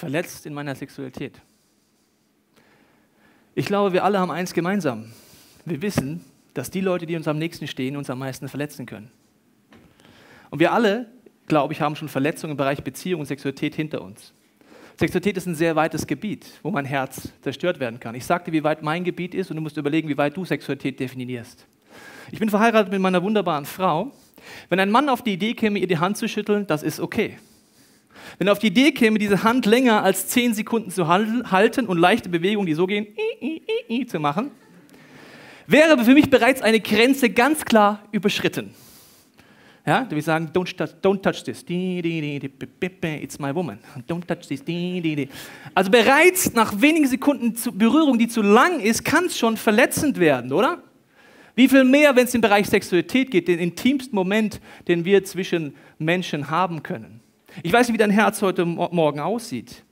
verletzt in meiner Sexualität. Ich glaube, wir alle haben eins gemeinsam. Wir wissen, dass die Leute, die uns am nächsten stehen, uns am meisten verletzen können. Und wir alle, glaube ich, haben schon Verletzungen im Bereich Beziehung und Sexualität hinter uns. Sexualität ist ein sehr weites Gebiet, wo mein Herz zerstört werden kann. Ich sagte, wie weit mein Gebiet ist und du musst überlegen, wie weit du Sexualität definierst. Ich bin verheiratet mit meiner wunderbaren Frau. Wenn ein Mann auf die Idee käme, ihr die Hand zu schütteln, das ist okay. Wenn er auf die Idee käme, diese Hand länger als 10 Sekunden zu halten und leichte Bewegungen, die so gehen, zu machen, wäre für mich bereits eine Grenze ganz klar überschritten. Ja, wir sagen, don't touch, don't touch this. It's my woman. Don't touch this. Also bereits nach wenigen Sekunden Berührung, die zu lang ist, kann es schon verletzend werden, oder? Wie viel mehr, wenn es im Bereich Sexualität geht, den intimsten Moment, den wir zwischen Menschen haben können. Ich weiß nicht, wie dein Herz heute Morgen aussieht.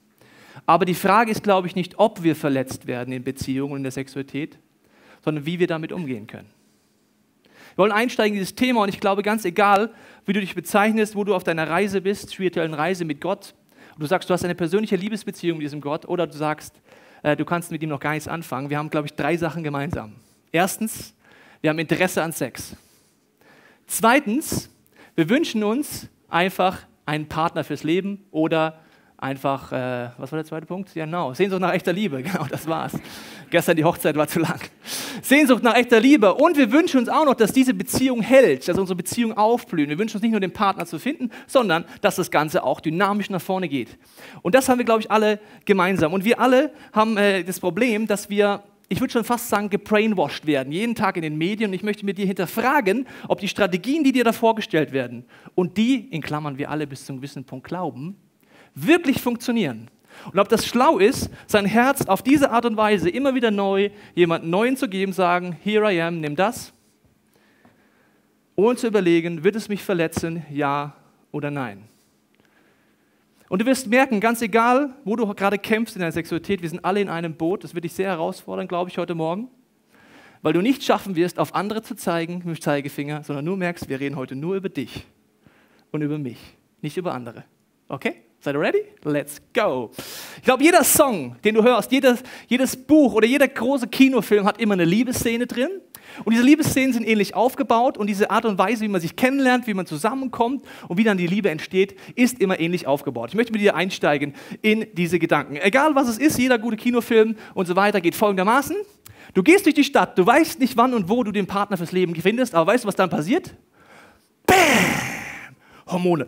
Aber die Frage ist, glaube ich, nicht, ob wir verletzt werden in Beziehungen und in der Sexualität, sondern wie wir damit umgehen können. Wir wollen einsteigen in dieses Thema und ich glaube, ganz egal, wie du dich bezeichnest, wo du auf deiner Reise bist, spirituellen Reise mit Gott, und du sagst, du hast eine persönliche Liebesbeziehung mit diesem Gott oder du sagst, äh, du kannst mit ihm noch gar nichts anfangen. Wir haben, glaube ich, drei Sachen gemeinsam. Erstens, wir haben Interesse an Sex. Zweitens, wir wünschen uns einfach einen Partner fürs Leben oder einfach, äh, was war der zweite Punkt? Ja, genau, Sehnsucht nach echter Liebe, genau, das war's. Gestern die Hochzeit war zu lang. Sehnsucht nach echter Liebe. Und wir wünschen uns auch noch, dass diese Beziehung hält, dass unsere Beziehung aufblüht. Wir wünschen uns nicht nur den Partner zu finden, sondern dass das Ganze auch dynamisch nach vorne geht. Und das haben wir, glaube ich, alle gemeinsam. Und wir alle haben äh, das Problem, dass wir ich würde schon fast sagen, gebrainwashed werden, jeden Tag in den Medien. Und ich möchte mit dir hinterfragen, ob die Strategien, die dir da vorgestellt werden und die, in Klammern wir alle bis zu einem gewissen Punkt glauben, wirklich funktionieren. Und ob das schlau ist, sein Herz auf diese Art und Weise immer wieder neu jemandem Neuen zu geben, sagen, here I am, nimm das, ohne zu überlegen, wird es mich verletzen, ja oder nein. Und du wirst merken, ganz egal, wo du gerade kämpfst in deiner Sexualität, wir sind alle in einem Boot, das wird dich sehr herausfordern, glaube ich, heute Morgen, weil du nicht schaffen wirst, auf andere zu zeigen mit dem Zeigefinger, sondern nur merkst, wir reden heute nur über dich und über mich, nicht über andere. Okay? Seid ihr ready? Let's go. Ich glaube, jeder Song, den du hörst, jedes, jedes Buch oder jeder große Kinofilm hat immer eine Liebesszene drin. Und diese Liebesszenen sind ähnlich aufgebaut und diese Art und Weise, wie man sich kennenlernt, wie man zusammenkommt und wie dann die Liebe entsteht, ist immer ähnlich aufgebaut. Ich möchte mit dir einsteigen in diese Gedanken. Egal was es ist, jeder gute Kinofilm und so weiter geht folgendermaßen. Du gehst durch die Stadt, du weißt nicht wann und wo du den Partner fürs Leben findest, aber weißt du, was dann passiert? Bam! Hormone.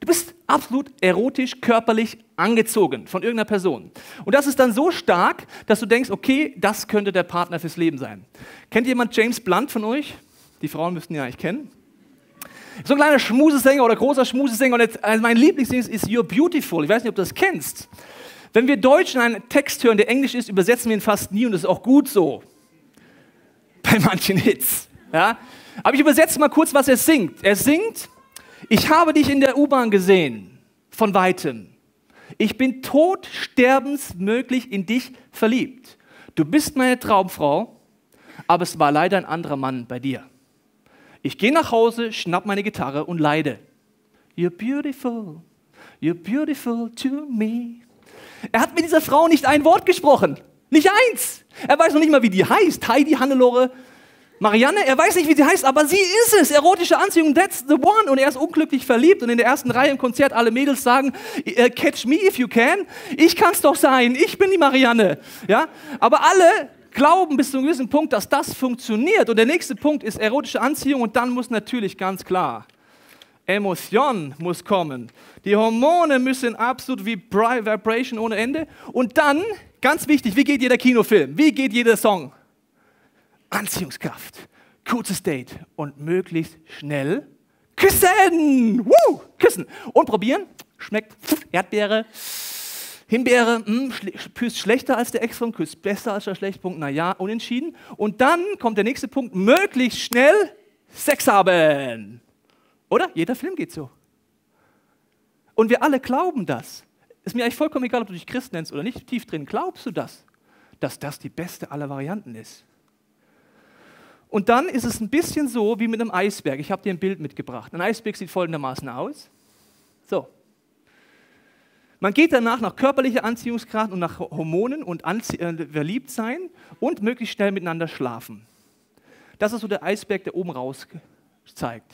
Du bist absolut erotisch, körperlich angezogen von irgendeiner Person. Und das ist dann so stark, dass du denkst, okay, das könnte der Partner fürs Leben sein. Kennt jemand James Blunt von euch? Die Frauen müssten ja eigentlich kennen. So ein kleiner Schmusesänger oder großer Schmusesänger. Und jetzt, also mein Lieblingsding ist You're Beautiful. Ich weiß nicht, ob du das kennst. Wenn wir Deutschen einen Text hören, der Englisch ist, übersetzen wir ihn fast nie und das ist auch gut so. Bei manchen Hits. Ja? Aber ich übersetze mal kurz, was er singt. Er singt, ich habe dich in der U-Bahn gesehen, von weitem. Ich bin tot, sterbensmöglich in dich verliebt. Du bist meine Traumfrau, aber es war leider ein anderer Mann bei dir. Ich gehe nach Hause, schnapp meine Gitarre und leide. You're beautiful, you're beautiful to me. Er hat mit dieser Frau nicht ein Wort gesprochen. Nicht eins. Er weiß noch nicht mal, wie die heißt. Heidi Hannelore Marianne, er weiß nicht, wie sie heißt, aber sie ist es. Erotische Anziehung, that's the one. Und er ist unglücklich verliebt und in der ersten Reihe im Konzert alle Mädels sagen, äh, catch me if you can. Ich kann es doch sein, ich bin die Marianne. Ja? Aber alle glauben bis zu einem gewissen Punkt, dass das funktioniert. Und der nächste Punkt ist erotische Anziehung und dann muss natürlich ganz klar Emotion muss kommen. Die Hormone müssen absolut wie Vibration ohne Ende. Und dann, ganz wichtig, wie geht jeder Kinofilm? Wie geht jeder Song? Anziehungskraft, kurzes Date und möglichst schnell küssen. Woo! Küssen. Und probieren. Schmeckt Erdbeere, Himbeere, mh, hm, küsst schlechter als der Ex-Freund, küsst besser als der Schlechtpunkt, naja, unentschieden. Und dann kommt der nächste Punkt, möglichst schnell Sex haben. Oder? Jeder Film geht so. Und wir alle glauben das. Ist mir eigentlich vollkommen egal, ob du dich Christ nennst oder nicht, tief drin glaubst du das, dass das die beste aller Varianten ist. Und dann ist es ein bisschen so wie mit einem Eisberg. Ich habe dir ein Bild mitgebracht. Ein Eisberg sieht folgendermaßen aus. So, Man geht danach nach körperlicher Anziehungsgrad und nach Hormonen und Anzie äh, verliebt sein und möglichst schnell miteinander schlafen. Das ist so der Eisberg, der oben raus zeigt.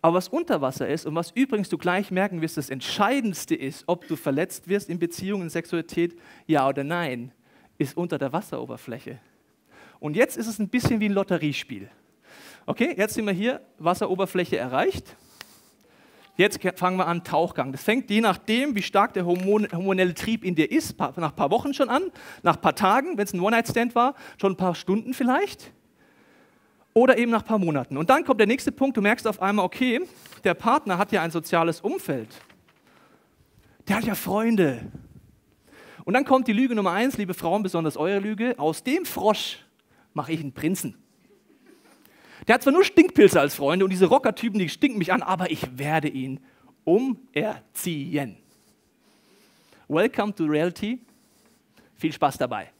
Aber was unter Wasser ist und was übrigens du gleich merken wirst, das Entscheidendste ist, ob du verletzt wirst in Beziehungen, in Sexualität, ja oder nein, ist unter der Wasseroberfläche. Und jetzt ist es ein bisschen wie ein Lotteriespiel. Okay, jetzt sind wir hier, Wasseroberfläche erreicht. Jetzt fangen wir an, Tauchgang. Das fängt je nachdem, wie stark der hormonelle Trieb in dir ist, nach ein paar Wochen schon an, nach ein paar Tagen, wenn es ein One-Night-Stand war, schon ein paar Stunden vielleicht. Oder eben nach ein paar Monaten. Und dann kommt der nächste Punkt, du merkst auf einmal, okay, der Partner hat ja ein soziales Umfeld. Der hat ja Freunde. Und dann kommt die Lüge Nummer eins, liebe Frauen, besonders eure Lüge, aus dem Frosch mache ich einen Prinzen. Der hat zwar nur Stinkpilze als Freunde und diese Rockertypen, die stinken mich an, aber ich werde ihn umerziehen. Welcome to reality. Viel Spaß dabei.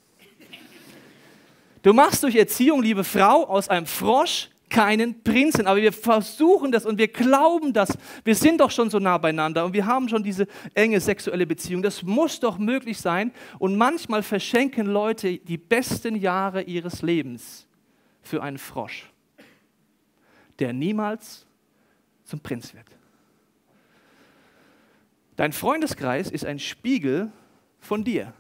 Du machst durch Erziehung, liebe Frau, aus einem Frosch keinen Prinzen. Aber wir versuchen das und wir glauben das. Wir sind doch schon so nah beieinander und wir haben schon diese enge sexuelle Beziehung. Das muss doch möglich sein. Und manchmal verschenken Leute die besten Jahre ihres Lebens für einen Frosch der niemals zum Prinz wird. Dein Freundeskreis ist ein Spiegel von dir.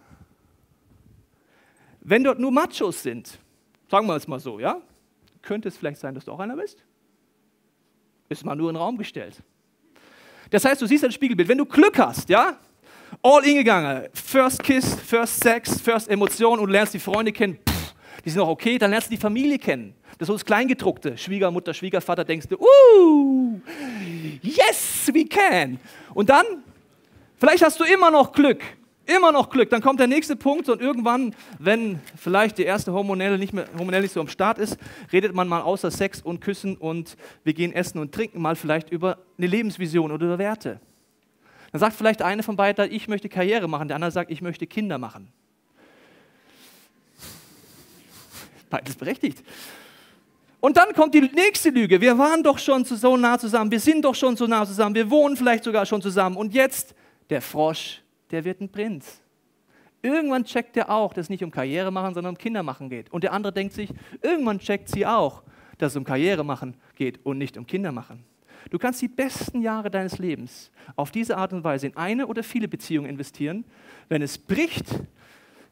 Wenn dort nur Machos sind, sagen wir es mal so, ja, könnte es vielleicht sein, dass du auch einer bist? Ist mal nur in den Raum gestellt. Das heißt, du siehst ein Spiegelbild. Wenn du Glück hast, ja, all in gegangen, first kiss, first sex, first Emotion und lernst die Freunde kennen, pff, die sind auch okay, dann lernst du die Familie kennen. Das ist das Kleingedruckte. Schwiegermutter, Schwiegervater, denkst du, uh, yes, we can. Und dann, vielleicht hast du immer noch Glück. Immer noch Glück. Dann kommt der nächste Punkt und irgendwann, wenn vielleicht die erste Hormonelle nicht mehr hormonell nicht so am Start ist, redet man mal außer Sex und Küssen und wir gehen essen und trinken mal vielleicht über eine Lebensvision oder über Werte. Dann sagt vielleicht eine von beiden, ich möchte Karriere machen, der andere sagt, ich möchte Kinder machen. Beides berechtigt. Und dann kommt die nächste Lüge. Wir waren doch schon so nah zusammen. Wir sind doch schon so nah zusammen. Wir wohnen vielleicht sogar schon zusammen. Und jetzt der Frosch, der wird ein Prinz. Irgendwann checkt er auch, dass es nicht um Karriere machen, sondern um Kinder machen geht. Und der andere denkt sich, irgendwann checkt sie auch, dass es um Karriere machen geht und nicht um Kinder machen. Du kannst die besten Jahre deines Lebens auf diese Art und Weise in eine oder viele Beziehungen investieren. Wenn es bricht,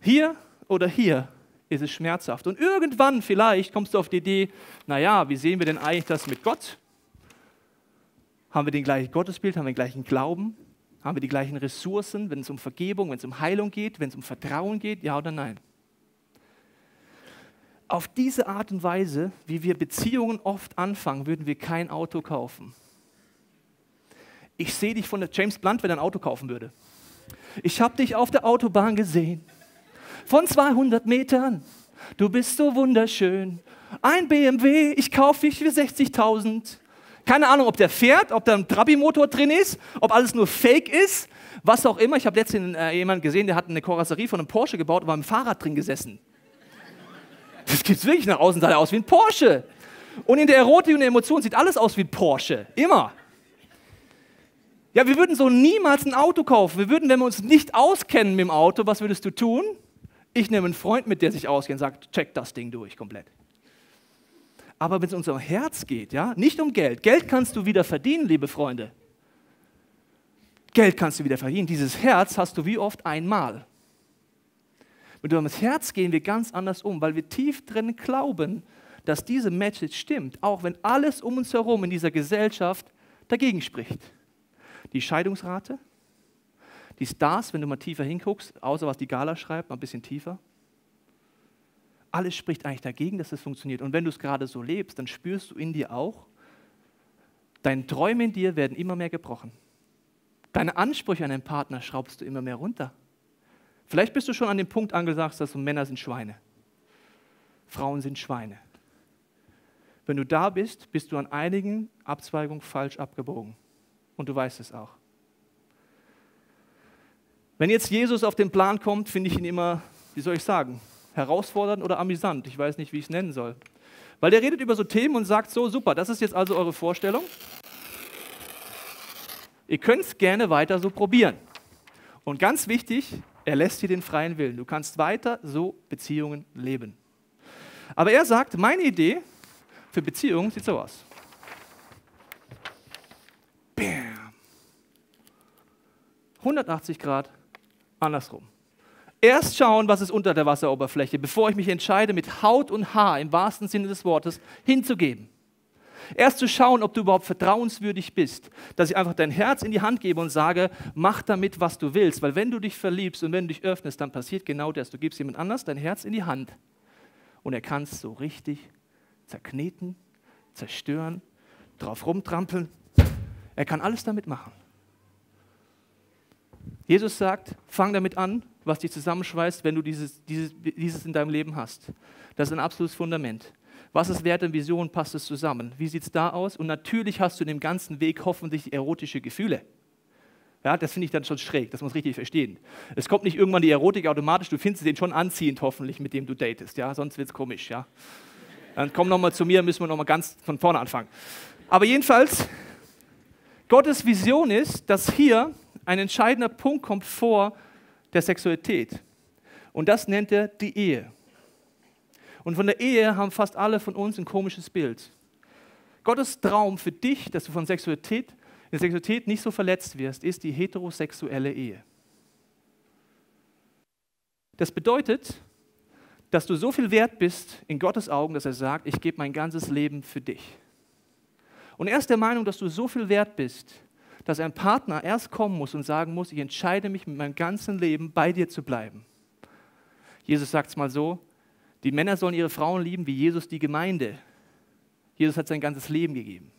hier oder hier, ist es schmerzhaft. Und irgendwann vielleicht kommst du auf die Idee, naja, wie sehen wir denn eigentlich das mit Gott? Haben wir den gleichen Gottesbild, haben wir den gleichen Glauben? Haben wir die gleichen Ressourcen, wenn es um Vergebung, wenn es um Heilung geht, wenn es um Vertrauen geht, ja oder nein? Auf diese Art und Weise, wie wir Beziehungen oft anfangen, würden wir kein Auto kaufen. Ich sehe dich von der James Blunt, wenn er ein Auto kaufen würde. Ich habe dich auf der Autobahn gesehen von 200 Metern. Du bist so wunderschön. Ein BMW, ich kaufe dich für 60.000. Keine Ahnung, ob der fährt, ob da ein Trabi-Motor drin ist, ob alles nur Fake ist, was auch immer. Ich habe letztens äh, jemanden gesehen, der hat eine Karosserie von einem Porsche gebaut und war dem Fahrrad drin gesessen. Das gibt es wirklich nach außen, sah er aus wie ein Porsche. Und in der Erotik und der Emotion sieht alles aus wie ein Porsche. Immer. Ja, wir würden so niemals ein Auto kaufen. Wir würden, wenn wir uns nicht auskennen mit dem Auto, was würdest du tun? Ich nehme einen Freund mit, der sich auskennt und sagt, check das Ding durch komplett. Aber wenn es uns um Herz geht, ja, nicht um Geld. Geld kannst du wieder verdienen, liebe Freunde. Geld kannst du wieder verdienen. Dieses Herz hast du wie oft einmal. Mit dem Herz gehen wir ganz anders um, weil wir tief drin glauben, dass diese Message stimmt, auch wenn alles um uns herum in dieser Gesellschaft dagegen spricht. Die Scheidungsrate, die Stars, wenn du mal tiefer hinguckst, außer was die Gala schreibt, mal ein bisschen tiefer. Alles spricht eigentlich dagegen, dass es funktioniert. Und wenn du es gerade so lebst, dann spürst du in dir auch, deine Träume in dir werden immer mehr gebrochen. Deine Ansprüche an deinen Partner schraubst du immer mehr runter. Vielleicht bist du schon an dem Punkt angesagt, dass Männer sind Schweine. Frauen sind Schweine. Wenn du da bist, bist du an einigen Abzweigungen falsch abgebogen. Und du weißt es auch. Wenn jetzt Jesus auf den Plan kommt, finde ich ihn immer, wie soll ich sagen, herausfordernd oder amüsant. Ich weiß nicht, wie ich es nennen soll. Weil der redet über so Themen und sagt so, super, das ist jetzt also eure Vorstellung. Ihr könnt es gerne weiter so probieren. Und ganz wichtig, er lässt dir den freien Willen. Du kannst weiter so Beziehungen leben. Aber er sagt, meine Idee für Beziehungen sieht so aus. Bam. 180 Grad andersrum. Erst schauen, was ist unter der Wasseroberfläche, bevor ich mich entscheide, mit Haut und Haar im wahrsten Sinne des Wortes hinzugeben. Erst zu schauen, ob du überhaupt vertrauenswürdig bist, dass ich einfach dein Herz in die Hand gebe und sage, mach damit, was du willst. Weil wenn du dich verliebst und wenn du dich öffnest, dann passiert genau das. Du gibst jemand anders dein Herz in die Hand und er kann es so richtig zerkneten, zerstören, drauf rumtrampeln. Er kann alles damit machen. Jesus sagt, fang damit an, was dich zusammenschweißt, wenn du dieses, dieses, dieses in deinem Leben hast. Das ist ein absolutes Fundament. Was ist Wert und Vision? Passt es zusammen? Wie sieht es da aus? Und natürlich hast du in dem ganzen Weg hoffentlich erotische Gefühle. Ja, das finde ich dann schon schräg, das muss richtig verstehen. Es kommt nicht irgendwann die Erotik automatisch, du findest den schon anziehend, hoffentlich, mit dem du datest. Ja? Sonst wird es komisch. Ja? Dann komm nochmal zu mir, müssen wir nochmal ganz von vorne anfangen. Aber jedenfalls, Gottes Vision ist, dass hier ein entscheidender Punkt kommt vor der Sexualität. Und das nennt er die Ehe. Und von der Ehe haben fast alle von uns ein komisches Bild. Gottes Traum für dich, dass du von Sexualität, in der Sexualität nicht so verletzt wirst, ist die heterosexuelle Ehe. Das bedeutet, dass du so viel wert bist in Gottes Augen, dass er sagt, ich gebe mein ganzes Leben für dich. Und er ist der Meinung, dass du so viel wert bist, dass ein Partner erst kommen muss und sagen muss, ich entscheide mich mit meinem ganzen Leben bei dir zu bleiben. Jesus sagt es mal so, die Männer sollen ihre Frauen lieben wie Jesus die Gemeinde. Jesus hat sein ganzes Leben gegeben.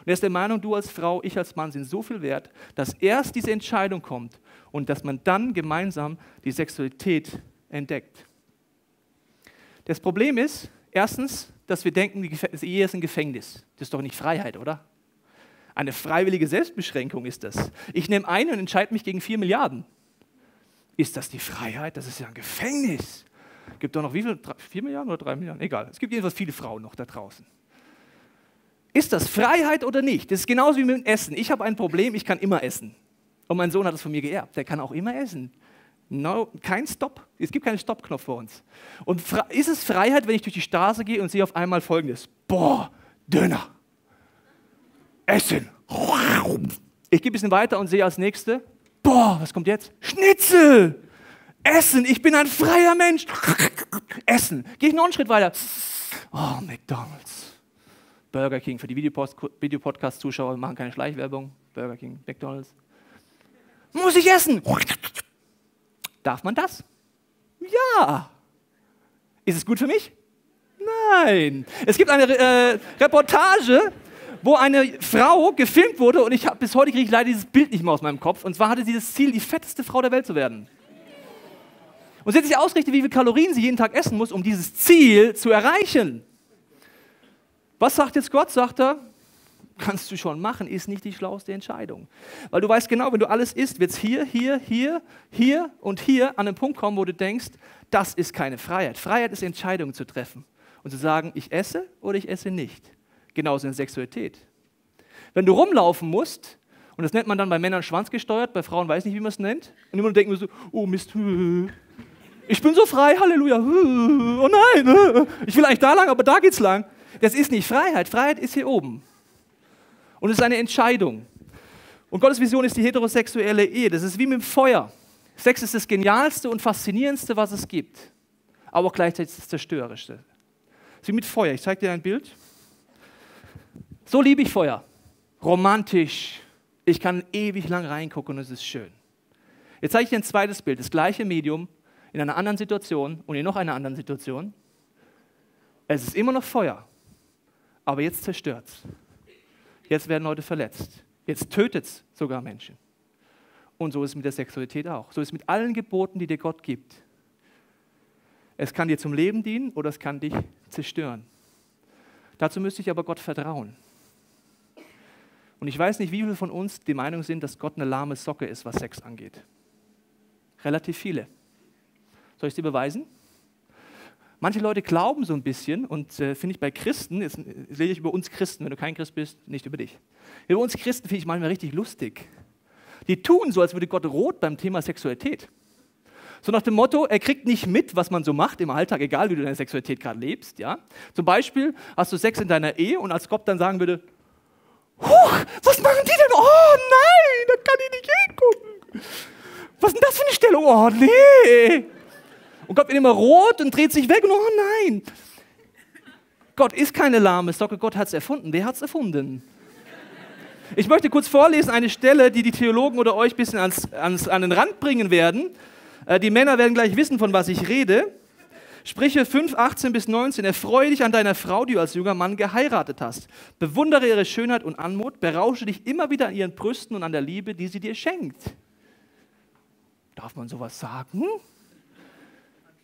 Und er ist der Meinung, du als Frau, ich als Mann sind so viel wert, dass erst diese Entscheidung kommt und dass man dann gemeinsam die Sexualität entdeckt. Das Problem ist, erstens, dass wir denken, die Ehe ist ein Gefängnis. Das ist doch nicht Freiheit, oder? Eine freiwillige Selbstbeschränkung ist das. Ich nehme einen und entscheide mich gegen vier Milliarden. Ist das die Freiheit? Das ist ja ein Gefängnis. Gibt doch noch wie viel? Vier Milliarden oder drei Milliarden? Egal. Es gibt jedenfalls viele Frauen noch da draußen. Ist das Freiheit oder nicht? Das ist genauso wie mit dem Essen. Ich habe ein Problem, ich kann immer essen. Und mein Sohn hat es von mir geerbt. Der kann auch immer essen. No, kein Stop. Es gibt keinen Stoppknopf für uns. Und ist es Freiheit, wenn ich durch die Straße gehe und sehe auf einmal Folgendes? Boah, Döner. Essen. Ich gehe ein bisschen weiter und sehe als nächste, boah, was kommt jetzt? Schnitzel. Essen, ich bin ein freier Mensch. Essen. Gehe ich noch einen Schritt weiter. Oh, McDonald's. Burger King. Für die Videopodcast-Zuschauer machen keine Schleichwerbung. Burger King, McDonald's. Muss ich essen? Darf man das? Ja. Ist es gut für mich? Nein. Es gibt eine äh, Reportage, wo eine Frau gefilmt wurde und ich habe bis heute kriege ich leider dieses Bild nicht mehr aus meinem Kopf. Und zwar hatte sie das Ziel, die fetteste Frau der Welt zu werden. Und sie hat sich ausgerichtet, wie viele Kalorien sie jeden Tag essen muss, um dieses Ziel zu erreichen. Was sagt jetzt Gott? Sagt er, kannst du schon machen, ist nicht die schlauste Entscheidung. Weil du weißt genau, wenn du alles isst, wird es hier, hier, hier, hier und hier an einen Punkt kommen, wo du denkst, das ist keine Freiheit. Freiheit ist Entscheidungen zu treffen und zu sagen, ich esse oder ich esse nicht. Genauso in Sexualität. Wenn du rumlaufen musst, und das nennt man dann bei Männern schwanzgesteuert, bei Frauen weiß ich nicht, wie man es nennt, und immer denken wir so, oh Mist, ich bin so frei, Halleluja. Oh nein, ich will eigentlich da lang, aber da geht's lang. Das ist nicht Freiheit. Freiheit ist hier oben. Und es ist eine Entscheidung. Und Gottes Vision ist die heterosexuelle Ehe. Das ist wie mit dem Feuer. Sex ist das Genialste und Faszinierendste, was es gibt. Aber gleichzeitig das Zerstörerischste. Es ist wie mit Feuer. Ich zeige dir ein Bild. So liebe ich Feuer. Romantisch. Ich kann ewig lang reingucken und es ist schön. Jetzt zeige ich dir ein zweites Bild. Das gleiche Medium, in einer anderen Situation und in noch einer anderen Situation. Es ist immer noch Feuer, aber jetzt zerstört es. Jetzt werden Leute verletzt. Jetzt tötet es sogar Menschen. Und so ist es mit der Sexualität auch. So ist es mit allen Geboten, die dir Gott gibt. Es kann dir zum Leben dienen oder es kann dich zerstören. Dazu müsste ich aber Gott vertrauen. Und ich weiß nicht, wie viele von uns die Meinung sind, dass Gott eine lahme Socke ist, was Sex angeht. Relativ viele. Soll ich es dir beweisen? Manche Leute glauben so ein bisschen und äh, finde ich bei Christen, jetzt rede ich über uns Christen, wenn du kein Christ bist, nicht über dich. Über uns Christen finde ich manchmal richtig lustig. Die tun so, als würde Gott rot beim Thema Sexualität. So nach dem Motto, er kriegt nicht mit, was man so macht im Alltag, egal wie du deine Sexualität gerade lebst. Ja? Zum Beispiel hast du Sex in deiner Ehe und als Gott dann sagen würde, was machen die denn? Oh nein, da kann ich nicht hingucken. Was ist denn das für eine Stellung? Oh nee. Und Gott wird immer rot und dreht sich weg und oh nein. Gott ist keine lahme Socke, Gott hat es erfunden. Wer hat es erfunden? Ich möchte kurz vorlesen eine Stelle, die die Theologen oder euch ein bisschen ans, ans, an den Rand bringen werden. Äh, die Männer werden gleich wissen, von was ich rede. Sprüche 5, 18 bis 19. Erfreue dich an deiner Frau, die du als junger Mann geheiratet hast. Bewundere ihre Schönheit und Anmut. Berausche dich immer wieder an ihren Brüsten und an der Liebe, die sie dir schenkt. Darf man sowas sagen?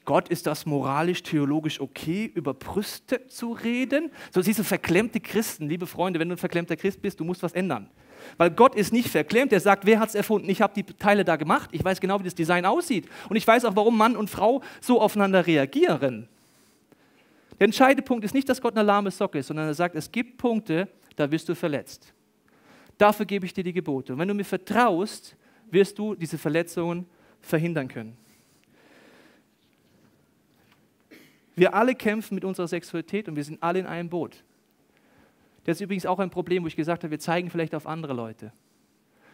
Gott, ist das moralisch, theologisch okay, über Brüste zu reden? So siehst du verklemmte Christen, liebe Freunde, wenn du ein verklemmter Christ bist, du musst was ändern. Weil Gott ist nicht verklemmt, er sagt, wer hat es erfunden? Ich habe die Teile da gemacht, ich weiß genau, wie das Design aussieht. Und ich weiß auch, warum Mann und Frau so aufeinander reagieren. Der entscheidende Punkt ist nicht, dass Gott eine lahme Socke ist, sondern er sagt, es gibt Punkte, da wirst du verletzt. Dafür gebe ich dir die Gebote. Und wenn du mir vertraust, wirst du diese Verletzungen verhindern können. Wir alle kämpfen mit unserer Sexualität und wir sind alle in einem Boot. Das ist übrigens auch ein Problem, wo ich gesagt habe, wir zeigen vielleicht auf andere Leute.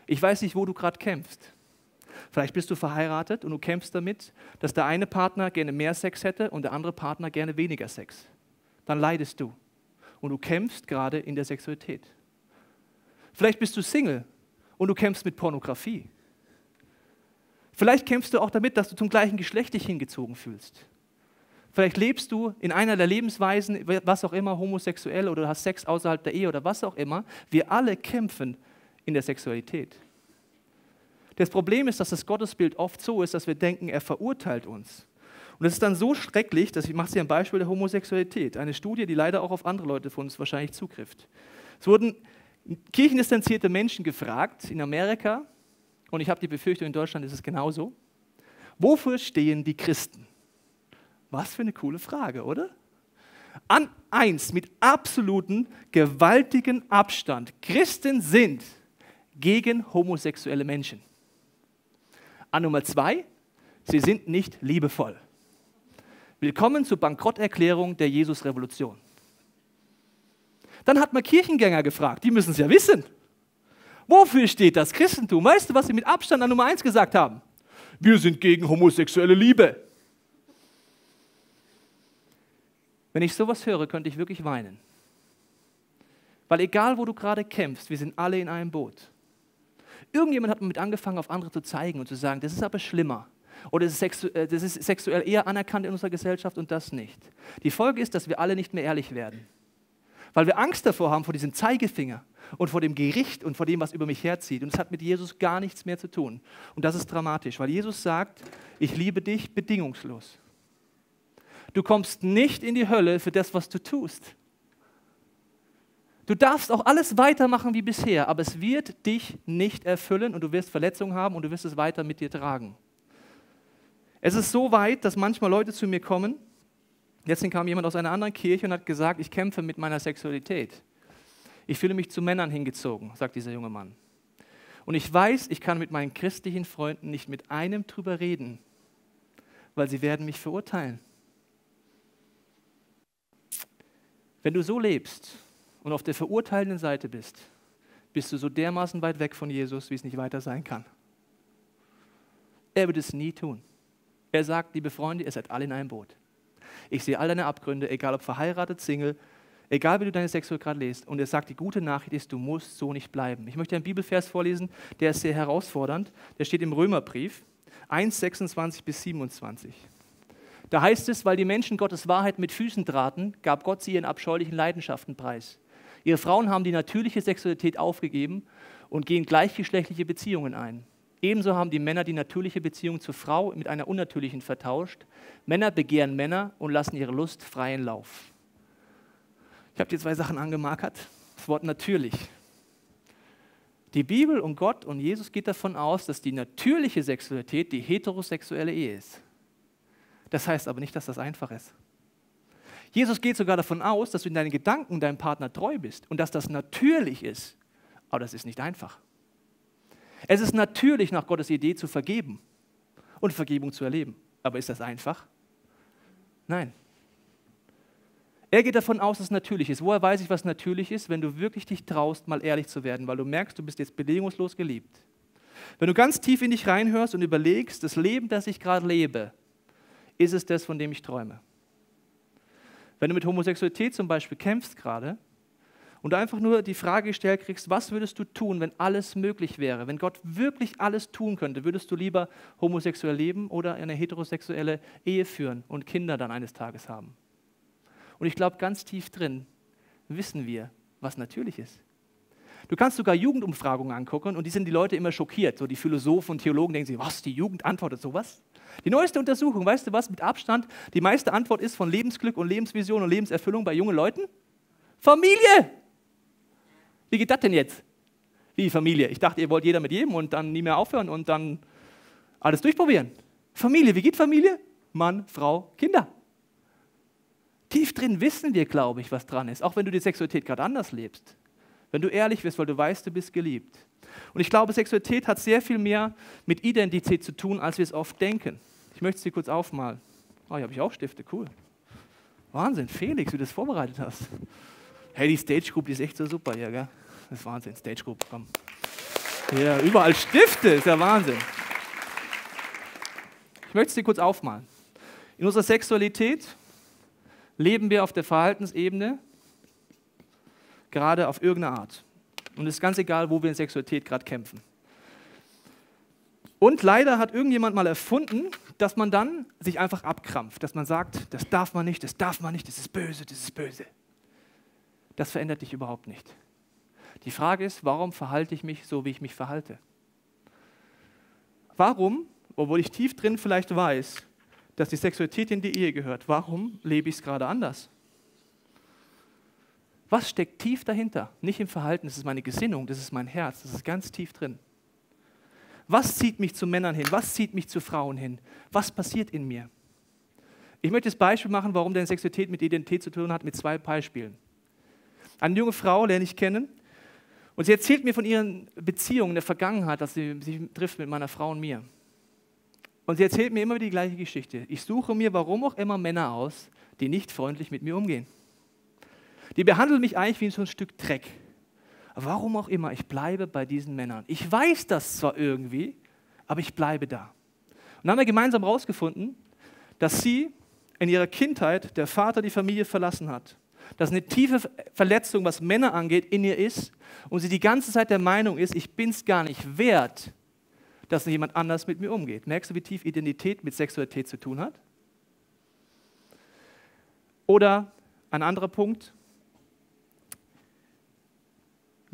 Ich weiß nicht, wo du gerade kämpfst. Vielleicht bist du verheiratet und du kämpfst damit, dass der eine Partner gerne mehr Sex hätte und der andere Partner gerne weniger Sex. Dann leidest du. Und du kämpfst gerade in der Sexualität. Vielleicht bist du Single und du kämpfst mit Pornografie. Vielleicht kämpfst du auch damit, dass du zum gleichen Geschlecht dich hingezogen fühlst. Vielleicht lebst du in einer der Lebensweisen, was auch immer, homosexuell oder hast Sex außerhalb der Ehe oder was auch immer. Wir alle kämpfen in der Sexualität. Das Problem ist, dass das Gottesbild oft so ist, dass wir denken, er verurteilt uns. Und es ist dann so schrecklich, dass ich mache hier ein Beispiel der Homosexualität. Eine Studie, die leider auch auf andere Leute von uns wahrscheinlich zugrifft. Es wurden kirchendistanzierte Menschen gefragt in Amerika, und ich habe die Befürchtung, in Deutschland ist es genauso. Wofür stehen die Christen? Was für eine coole Frage, oder? An eins mit absoluten gewaltigen Abstand. Christen sind gegen homosexuelle Menschen. An Nummer zwei, sie sind nicht liebevoll. Willkommen zur Bankrotterklärung der Jesus-Revolution. Dann hat man Kirchengänger gefragt, die müssen es ja wissen. Wofür steht das Christentum? Weißt du, was sie mit Abstand an Nummer eins gesagt haben? Wir sind gegen homosexuelle Liebe. Wenn ich sowas höre, könnte ich wirklich weinen. Weil egal, wo du gerade kämpfst, wir sind alle in einem Boot. Irgendjemand hat damit angefangen, auf andere zu zeigen und zu sagen, das ist aber schlimmer. Oder das ist, sexu äh, das ist sexuell eher anerkannt in unserer Gesellschaft und das nicht. Die Folge ist, dass wir alle nicht mehr ehrlich werden. Weil wir Angst davor haben, vor diesem Zeigefinger und vor dem Gericht und vor dem, was über mich herzieht. Und es hat mit Jesus gar nichts mehr zu tun. Und das ist dramatisch, weil Jesus sagt, ich liebe dich bedingungslos. Du kommst nicht in die Hölle für das, was du tust. Du darfst auch alles weitermachen wie bisher, aber es wird dich nicht erfüllen und du wirst Verletzungen haben und du wirst es weiter mit dir tragen. Es ist so weit, dass manchmal Leute zu mir kommen. Jetzt kam jemand aus einer anderen Kirche und hat gesagt, ich kämpfe mit meiner Sexualität. Ich fühle mich zu Männern hingezogen, sagt dieser junge Mann. Und ich weiß, ich kann mit meinen christlichen Freunden nicht mit einem drüber reden, weil sie werden mich verurteilen. Wenn du so lebst und auf der verurteilenden Seite bist, bist du so dermaßen weit weg von Jesus, wie es nicht weiter sein kann. Er wird es nie tun. Er sagt, liebe Freunde, ihr seid alle in einem Boot. Ich sehe all deine Abgründe, egal ob verheiratet, Single, egal wie du deine Sexualität lebst. Und er sagt, die gute Nachricht ist, du musst so nicht bleiben. Ich möchte einen Bibelvers vorlesen, der ist sehr herausfordernd. Der steht im Römerbrief 1, 26 bis 27. Da heißt es, weil die Menschen Gottes Wahrheit mit Füßen traten, gab Gott sie ihren abscheulichen Leidenschaften preis. Ihre Frauen haben die natürliche Sexualität aufgegeben und gehen gleichgeschlechtliche Beziehungen ein. Ebenso haben die Männer die natürliche Beziehung zur Frau mit einer unnatürlichen vertauscht. Männer begehren Männer und lassen ihre Lust freien Lauf. Ich habe dir zwei Sachen angemarkert. Das Wort natürlich. Die Bibel und Gott und Jesus geht davon aus, dass die natürliche Sexualität die heterosexuelle Ehe ist. Das heißt aber nicht, dass das einfach ist. Jesus geht sogar davon aus, dass du in deinen Gedanken deinem Partner treu bist und dass das natürlich ist. Aber das ist nicht einfach. Es ist natürlich nach Gottes Idee zu vergeben und Vergebung zu erleben. Aber ist das einfach? Nein. Er geht davon aus, dass es natürlich ist. Woher weiß ich, was natürlich ist? Wenn du wirklich dich traust, mal ehrlich zu werden, weil du merkst, du bist jetzt bedingungslos geliebt. Wenn du ganz tief in dich reinhörst und überlegst, das Leben, das ich gerade lebe, ist es das, von dem ich träume. Wenn du mit Homosexualität zum Beispiel kämpfst gerade und einfach nur die Frage gestellt kriegst, was würdest du tun, wenn alles möglich wäre, wenn Gott wirklich alles tun könnte, würdest du lieber homosexuell leben oder eine heterosexuelle Ehe führen und Kinder dann eines Tages haben? Und ich glaube, ganz tief drin wissen wir, was natürlich ist. Du kannst sogar Jugendumfragungen angucken und die sind die Leute immer schockiert. So die Philosophen und Theologen denken sich, was, die Jugend antwortet sowas? Die neueste Untersuchung, weißt du was, mit Abstand, die meiste Antwort ist von Lebensglück und Lebensvision und Lebenserfüllung bei jungen Leuten? Familie! Wie geht das denn jetzt? Wie Familie? Ich dachte, ihr wollt jeder mit jedem und dann nie mehr aufhören und dann alles durchprobieren. Familie, wie geht Familie? Mann, Frau, Kinder. Tief drin wissen wir, glaube ich, was dran ist, auch wenn du die Sexualität gerade anders lebst. Wenn du ehrlich bist, weil du weißt, du bist geliebt. Und ich glaube, Sexualität hat sehr viel mehr mit Identität zu tun, als wir es oft denken. Ich möchte sie kurz aufmalen. Oh, hier habe ich auch Stifte, cool. Wahnsinn, Felix, wie du das vorbereitet hast. Hey, die Stage Group, die ist echt so super hier, gell? Das ist Wahnsinn, Stage Group, komm. Ja, überall Stifte, ist ja Wahnsinn. Ich möchte sie kurz aufmalen. In unserer Sexualität leben wir auf der Verhaltensebene gerade auf irgendeine Art. Und es ist ganz egal, wo wir in Sexualität gerade kämpfen. Und leider hat irgendjemand mal erfunden, dass man dann sich einfach abkrampft, dass man sagt, das darf man nicht, das darf man nicht, das ist böse, das ist böse. Das verändert dich überhaupt nicht. Die Frage ist, warum verhalte ich mich so, wie ich mich verhalte? Warum, obwohl ich tief drin vielleicht weiß, dass die Sexualität in die Ehe gehört, warum lebe ich es gerade anders? Was steckt tief dahinter? Nicht im Verhalten, das ist meine Gesinnung, das ist mein Herz, das ist ganz tief drin. Was zieht mich zu Männern hin? Was zieht mich zu Frauen hin? Was passiert in mir? Ich möchte das Beispiel machen, warum denn Sexualität mit Identität zu tun hat, mit zwei Beispielen. Eine junge Frau lerne ich kennen und sie erzählt mir von ihren Beziehungen in der Vergangenheit, dass sie sich trifft mit meiner Frau und mir. Und sie erzählt mir immer die gleiche Geschichte. Ich suche mir, warum auch immer, Männer aus, die nicht freundlich mit mir umgehen. Die behandeln mich eigentlich wie so ein Stück Dreck. Warum auch immer, ich bleibe bei diesen Männern. Ich weiß das zwar irgendwie, aber ich bleibe da. Und dann haben wir gemeinsam herausgefunden, dass sie in ihrer Kindheit der Vater die Familie verlassen hat. Dass eine tiefe Verletzung, was Männer angeht, in ihr ist und sie die ganze Zeit der Meinung ist, ich bin es gar nicht wert, dass jemand anders mit mir umgeht. Merkst du, wie tief Identität mit Sexualität zu tun hat? Oder ein anderer Punkt,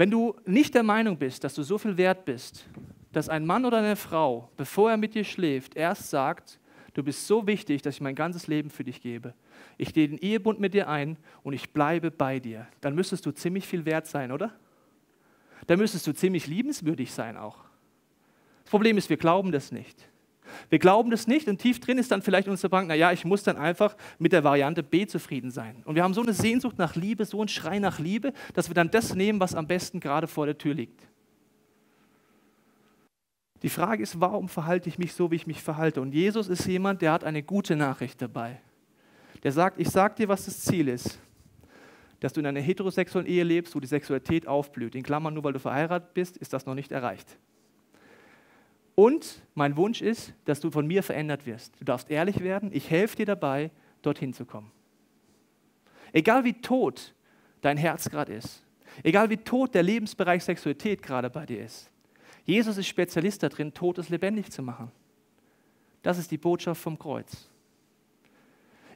wenn du nicht der Meinung bist, dass du so viel wert bist, dass ein Mann oder eine Frau, bevor er mit dir schläft, erst sagt, du bist so wichtig, dass ich mein ganzes Leben für dich gebe. Ich gehe den Ehebund mit dir ein und ich bleibe bei dir. Dann müsstest du ziemlich viel wert sein, oder? Dann müsstest du ziemlich liebenswürdig sein auch. Das Problem ist, wir glauben das nicht. Wir glauben das nicht und tief drin ist dann vielleicht unser Bank, naja, ich muss dann einfach mit der Variante B zufrieden sein. Und wir haben so eine Sehnsucht nach Liebe, so einen Schrei nach Liebe, dass wir dann das nehmen, was am besten gerade vor der Tür liegt. Die Frage ist, warum verhalte ich mich so, wie ich mich verhalte? Und Jesus ist jemand, der hat eine gute Nachricht dabei. Der sagt, ich sage dir, was das Ziel ist. Dass du in einer heterosexuellen Ehe lebst, wo die Sexualität aufblüht. In Klammern, nur weil du verheiratet bist, ist das noch nicht erreicht. Und mein Wunsch ist, dass du von mir verändert wirst. Du darfst ehrlich werden. Ich helfe dir dabei, dorthin zu kommen. Egal wie tot dein Herz gerade ist, egal wie tot der Lebensbereich Sexualität gerade bei dir ist, Jesus ist Spezialist darin, Totes lebendig zu machen. Das ist die Botschaft vom Kreuz.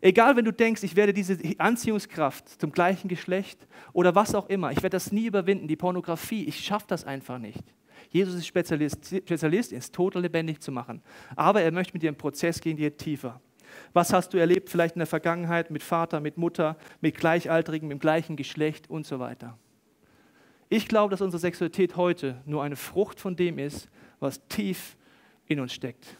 Egal, wenn du denkst, ich werde diese Anziehungskraft zum gleichen Geschlecht oder was auch immer, ich werde das nie überwinden, die Pornografie, ich schaffe das einfach nicht. Jesus ist Spezialist, Spezialist ins Tote lebendig zu machen. Aber er möchte mit dir im Prozess gehen, dir tiefer. Was hast du erlebt, vielleicht in der Vergangenheit mit Vater, mit Mutter, mit Gleichaltrigen, mit dem gleichen Geschlecht und so weiter? Ich glaube, dass unsere Sexualität heute nur eine Frucht von dem ist, was tief in uns steckt.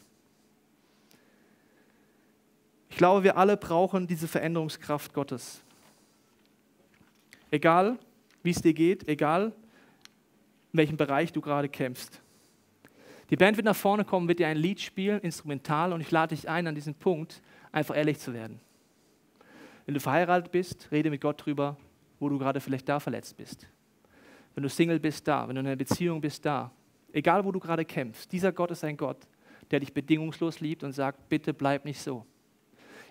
Ich glaube, wir alle brauchen diese Veränderungskraft Gottes. Egal, wie es dir geht, egal, in welchem Bereich du gerade kämpfst. Die Band wird nach vorne kommen, wird dir ein Lied spielen, instrumental, und ich lade dich ein, an diesem Punkt einfach ehrlich zu werden. Wenn du verheiratet bist, rede mit Gott drüber, wo du gerade vielleicht da verletzt bist. Wenn du Single bist, da. Wenn du in einer Beziehung bist, da. Egal, wo du gerade kämpfst, dieser Gott ist ein Gott, der dich bedingungslos liebt und sagt, bitte bleib nicht so.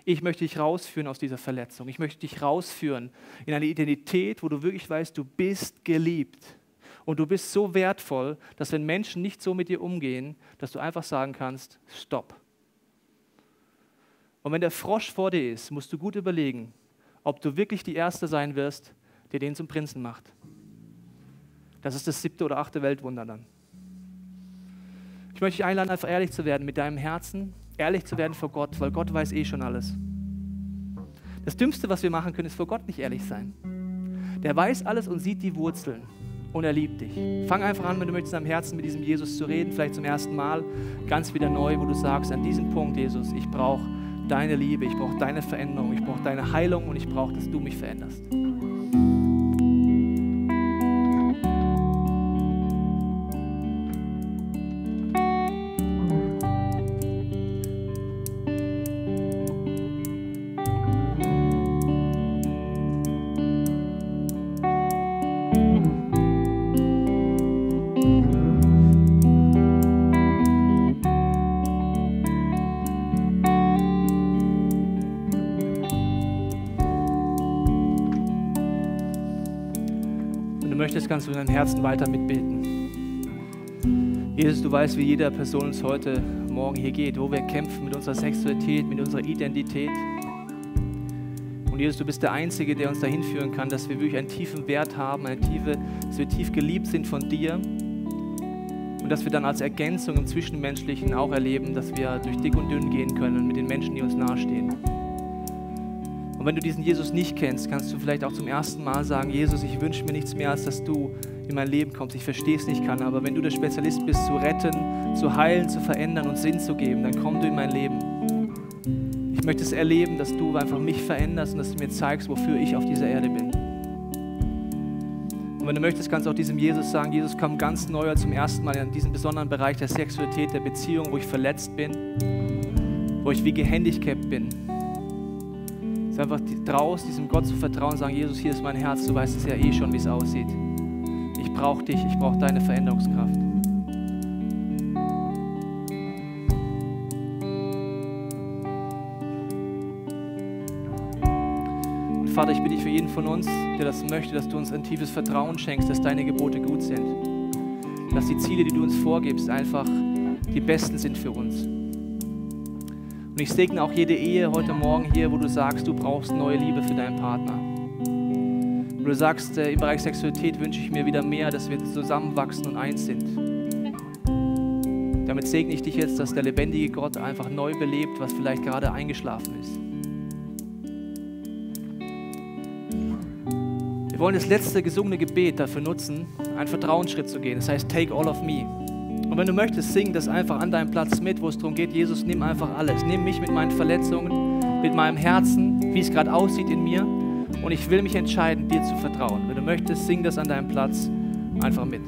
Ich möchte dich rausführen aus dieser Verletzung. Ich möchte dich rausführen in eine Identität, wo du wirklich weißt, du bist geliebt. Und du bist so wertvoll, dass wenn Menschen nicht so mit dir umgehen, dass du einfach sagen kannst, stopp. Und wenn der Frosch vor dir ist, musst du gut überlegen, ob du wirklich die Erste sein wirst, der den zum Prinzen macht. Das ist das siebte oder achte Weltwunder dann. Ich möchte dich einladen, einfach ehrlich zu werden mit deinem Herzen, ehrlich zu werden vor Gott, weil Gott weiß eh schon alles. Das Dümmste, was wir machen können, ist vor Gott nicht ehrlich sein. Der weiß alles und sieht die Wurzeln und er liebt dich. Fang einfach an, wenn du möchtest, am Herzen mit diesem Jesus zu reden, vielleicht zum ersten Mal, ganz wieder neu, wo du sagst, an diesem Punkt, Jesus, ich brauche deine Liebe, ich brauche deine Veränderung, ich brauche deine Heilung und ich brauche, dass du mich veränderst. Kannst du in deinem Herzen weiter mitbeten. Jesus, du weißt, wie jeder Person uns heute Morgen hier geht, wo wir kämpfen mit unserer Sexualität, mit unserer Identität. Und Jesus, du bist der Einzige, der uns dahin führen kann, dass wir wirklich einen tiefen Wert haben, eine tiefe, dass wir tief geliebt sind von dir und dass wir dann als Ergänzung im Zwischenmenschlichen auch erleben, dass wir durch dick und dünn gehen können mit den Menschen, die uns nahestehen. Und wenn du diesen Jesus nicht kennst, kannst du vielleicht auch zum ersten Mal sagen, Jesus, ich wünsche mir nichts mehr, als dass du in mein Leben kommst. Ich verstehe es nicht kann, aber wenn du der Spezialist bist, zu retten, zu heilen, zu verändern und Sinn zu geben, dann komm du in mein Leben. Ich möchte es erleben, dass du einfach mich veränderst und dass du mir zeigst, wofür ich auf dieser Erde bin. Und wenn du möchtest, kannst du auch diesem Jesus sagen, Jesus, komm ganz neu zum ersten Mal in diesen besonderen Bereich der Sexualität, der Beziehung, wo ich verletzt bin, wo ich wie gehandicapt bin ist einfach draus, diesem Gott zu vertrauen und sagen, Jesus, hier ist mein Herz, du weißt es ja eh schon, wie es aussieht. Ich brauche dich, ich brauche deine Veränderungskraft. Und Vater, ich bitte dich für jeden von uns, der das möchte, dass du uns ein tiefes Vertrauen schenkst, dass deine Gebote gut sind. Dass die Ziele, die du uns vorgibst, einfach die besten sind für uns. Und ich segne auch jede Ehe heute Morgen hier, wo du sagst, du brauchst neue Liebe für deinen Partner. Wo du sagst, äh, im Bereich Sexualität wünsche ich mir wieder mehr, dass wir zusammenwachsen und eins sind. Damit segne ich dich jetzt, dass der lebendige Gott einfach neu belebt, was vielleicht gerade eingeschlafen ist. Wir wollen das letzte gesungene Gebet dafür nutzen, einen Vertrauensschritt zu gehen. Das heißt, take all of me. Und wenn du möchtest, sing das einfach an deinem Platz mit, wo es darum geht, Jesus, nimm einfach alles. Nimm mich mit meinen Verletzungen, mit meinem Herzen, wie es gerade aussieht in mir. Und ich will mich entscheiden, dir zu vertrauen. Wenn du möchtest, sing das an deinem Platz einfach mit.